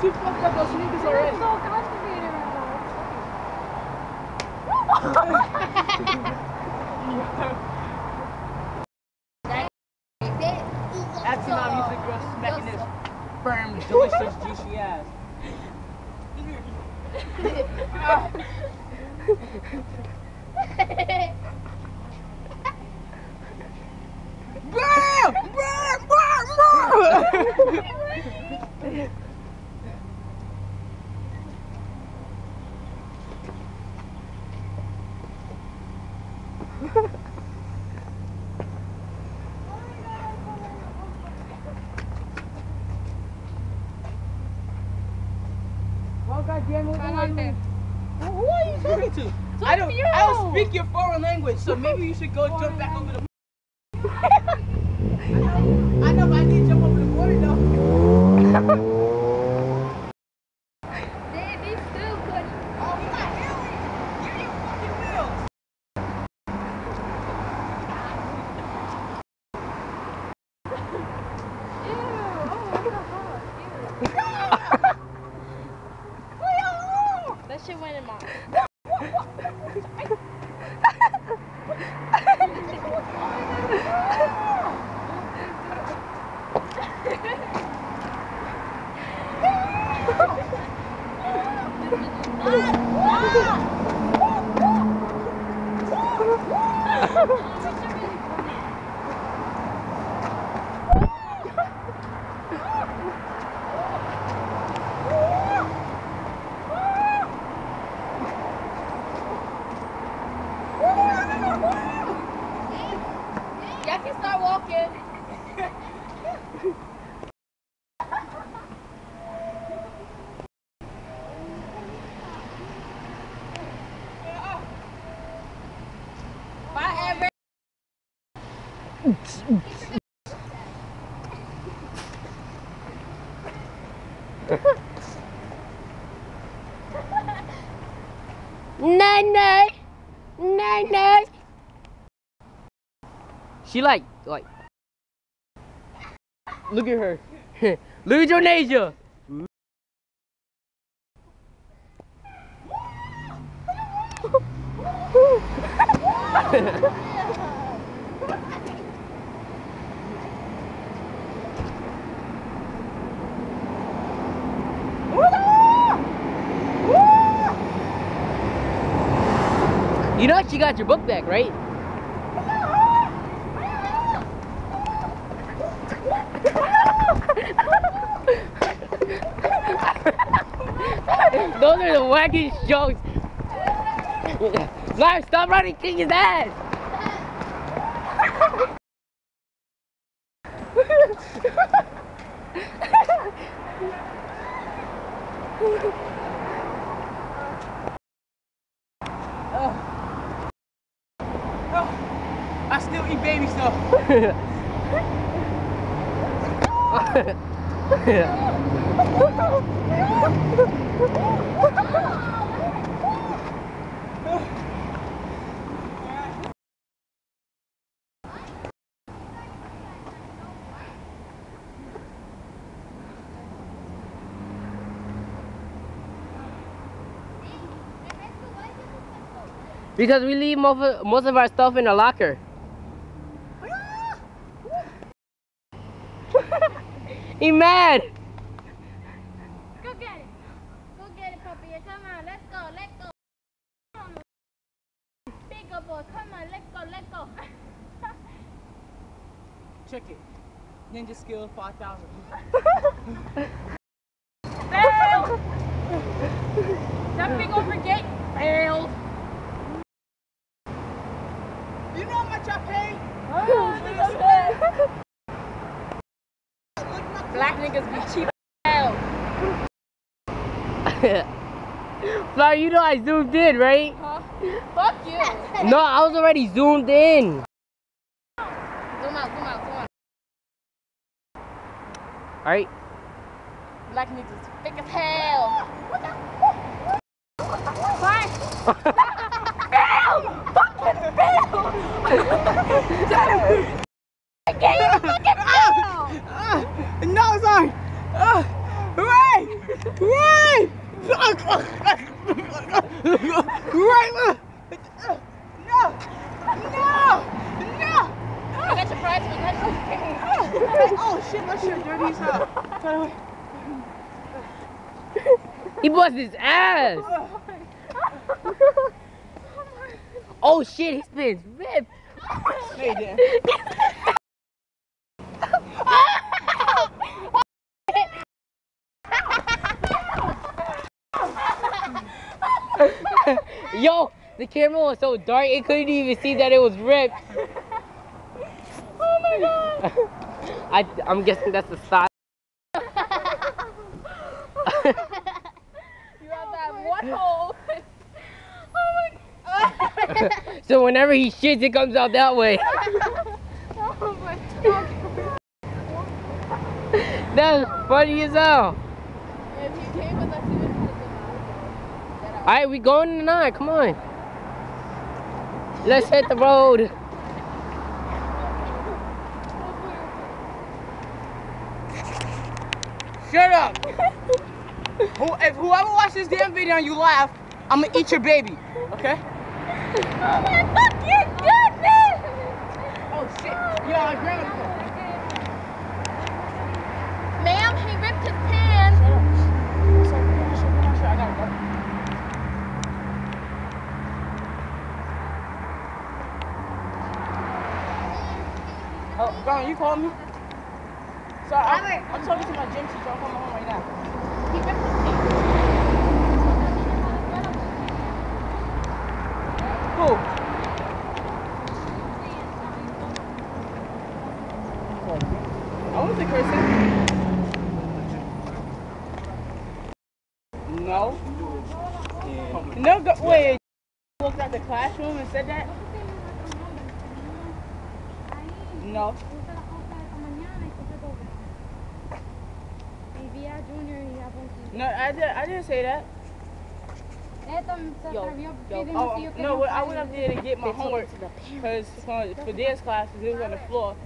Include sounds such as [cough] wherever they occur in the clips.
think you fucked up those sneakers You're already. so constipated right That's the amount of music you're smacking this firm, delicious, juicy ass. Bam! Bam! Bam! Bam! Well, goddamn it, Come on there. Who are you talking to? I don't. I don't speak your foreign language, so maybe you should go jump back over the. I know, but I need to jump over the border though. They, they still could. Oh, we got aliens! Give your fucking wheels! Ew. Oh, what the fuck? Ew. That shit went in my. Y'all can start walking. Bye, Everett. She like, like. Look at her. [laughs] Look at your nature. You know she got your book back, right? [laughs] Those are the wackest jokes. [laughs] Live, stop running, his ass. Stuff. because we leave most of, most of our stuff in the locker. He mad. Go get it. Go get it, puppy. Come on, let's go, let's go. Come on. Bigger boy, come on, let's go, let's go. [laughs] Check it. Ninja skill 5000. Fail! Jumping over gate, failed. You know how much I paid? Black niggas be cheap as hell. [laughs] Flower, you know I zoomed in, right? Huh? Fuck you. No, I was already zoomed in. Zoom out, zoom out, zoom out. Alright. Black niggas thick as hell. Fine. fail! Fucking fail! Again, fucking [laughs] fail! Uh, no, sorry. Uh, hooray! Right! Right! No! No! No! I got your prize. Oh shit, my shirt dirty as hell. He bust his ass. Oh shit, he spins rib. No, you didn't. Yo, the camera was so dark it couldn't even see that it was ripped. [laughs] Oh my god. [laughs] I, I'm guessing that's the style. [laughs] You have that one hole. Oh my so whenever he shits, it comes out that way. Oh my god. That's funny as hell. If he came with us, he would have All right, we going tonight. Come on. Let's hit the road. Shut up. Who, if whoever watches this damn video and you laugh, I'm gonna eat your baby. Okay? Oh my fucking goodness! Oh shit. Yo, my grandma. Ma'am, he ripped his pants. I gotta go. Oh, Gone, you called me? Sorry, I'm, I'm talking to my gym teacher. I'm coming home right now. He ripped his pants. Who? I wasn't cursing. No. No, go, wait. Walked out the classroom and said that? No. Vivía Junior y Alfonso. No, I, did, I didn't say that. Esto se Yo, atrevió yo. Oh, si yo no, well, I went up there to get my homework because for, for dance classes it was on the floor,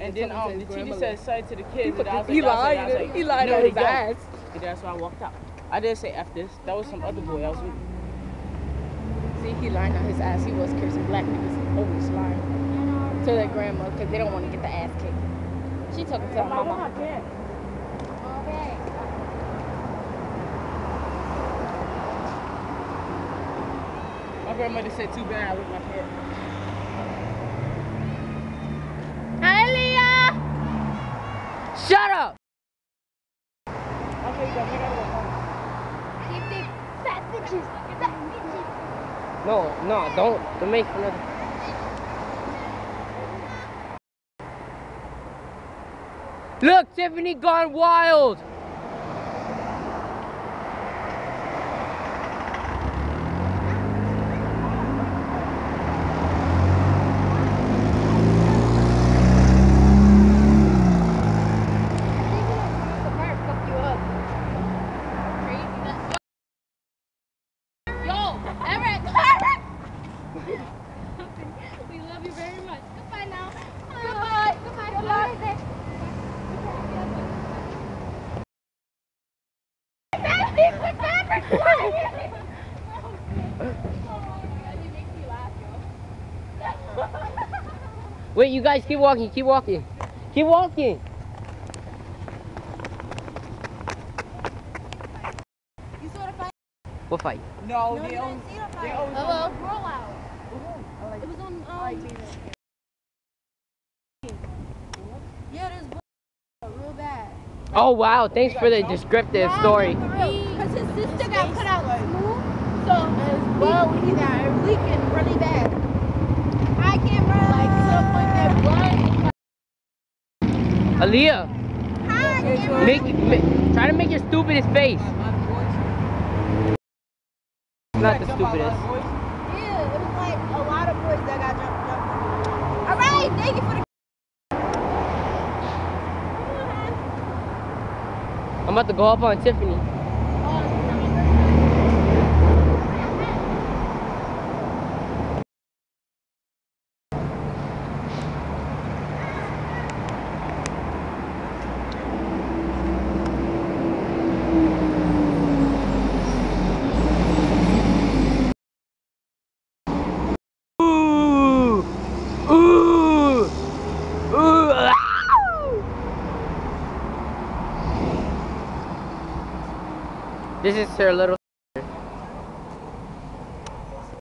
and then um the teacher said sorry to the kids. and I was like, He I I lied. was like, He lied no, on his ass. And that's why I walked out. I didn't say F this. That was some other boy. I was with. See, he lied on his ass. He was cursing black niggas. Always lying to their grandma because they don't want to get the ass kicked. She talking to her Mama, mama. I can't. Okay. My grandmother said too bad I with my hair. Aaliyah! Shut up. Okay, you got me. I gotta go home. Fat bitches. Fat bitches. No, no, don't, don't make fun Look, Tiffany gone wild. Wait, you guys keep walking, keep walking. Keep walking. You saw the fight? What fight? No, No, they you always, didn't see the they fight. always. Hello, rollout. It was on. Um, yeah, this boy real bad. Oh wow, thanks for the descriptive story. Because his sister got put out smooth, so his blood was either leaking really bad. I can't run. Like to the point that blood. Aaliyah, I can't make, try to make your stupidest face. Not the stupidest. Yeah, it was like a lot of boys that got jumped up. All right, thank you for the. I'm about to go up on Tiffany. This is her little. sister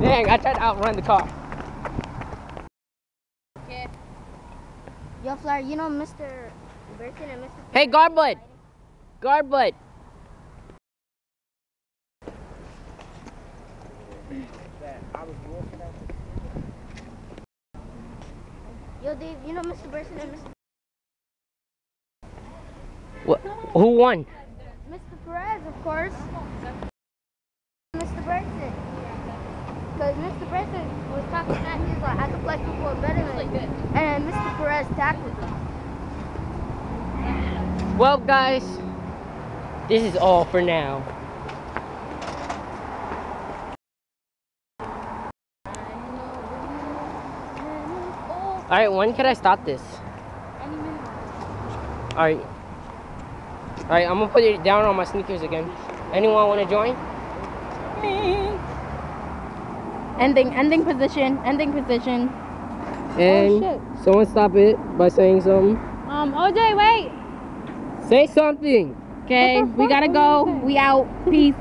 Dang, I tried to outrun the car. Yo, Flower, you know Mr. Burton and Mr. Hey, guard bud. Guard bud. Dave, you know Mr. Burton and Mr. What? Who won? Mr. Perez, of course. Mr. Burton. Because Mr. Burton was talking that he's like, I could play football better than you. And Mr. Perez tackled him. Well, guys, this is all for now. All right, when can I stop this? Any minute. All right. All right, I'm gonna put it down on my sneakers again. Anyone want to join? Me. Ending, ending position, ending position. And shit. someone stop it by saying something. Um, OJ, wait. Say something. Okay, we gotta go. We out. Peace.